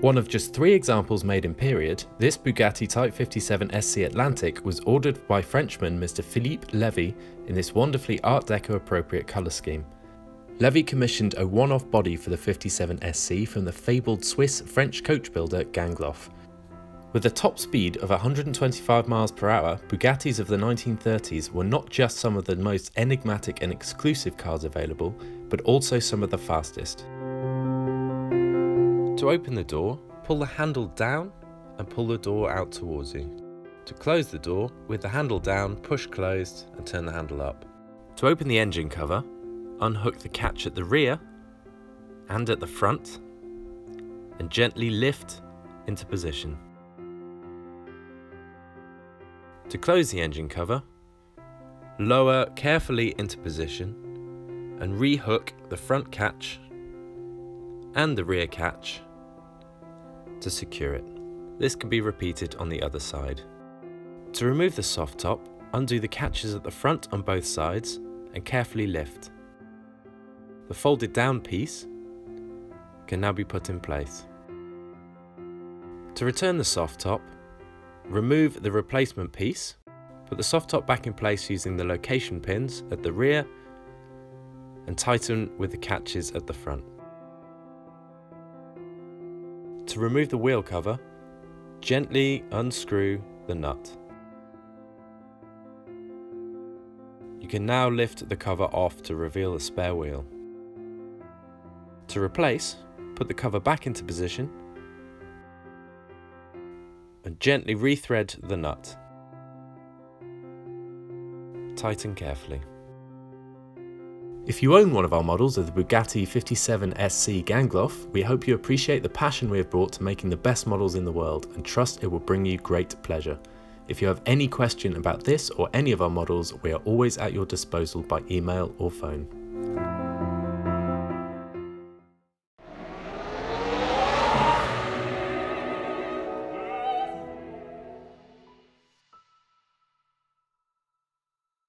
One of just three examples made in period, this Bugatti Type 57 SC Atlantic was ordered by Frenchman Mr Philippe Levy in this wonderfully Art Deco appropriate colour scheme. Levy commissioned a one-off body for the 57 SC from the fabled Swiss French coach builder Gangloff. With a top speed of 125 miles per hour, Bugattis of the 1930s were not just some of the most enigmatic and exclusive cars available, but also some of the fastest. To open the door, pull the handle down and pull the door out towards you. To close the door, with the handle down, push closed and turn the handle up. To open the engine cover, unhook the catch at the rear and at the front and gently lift into position. To close the engine cover, lower carefully into position and rehook the front catch and the rear catch to secure it. This can be repeated on the other side. To remove the soft top, undo the catches at the front on both sides and carefully lift. The folded down piece can now be put in place. To return the soft top, remove the replacement piece, put the soft top back in place using the location pins at the rear and tighten with the catches at the front. To remove the wheel cover, gently unscrew the nut. You can now lift the cover off to reveal the spare wheel. To replace, put the cover back into position and gently rethread the nut. Tighten carefully. If you own one of our models of the Bugatti 57 SC Gangloff, we hope you appreciate the passion we have brought to making the best models in the world and trust it will bring you great pleasure. If you have any question about this or any of our models, we are always at your disposal by email or phone.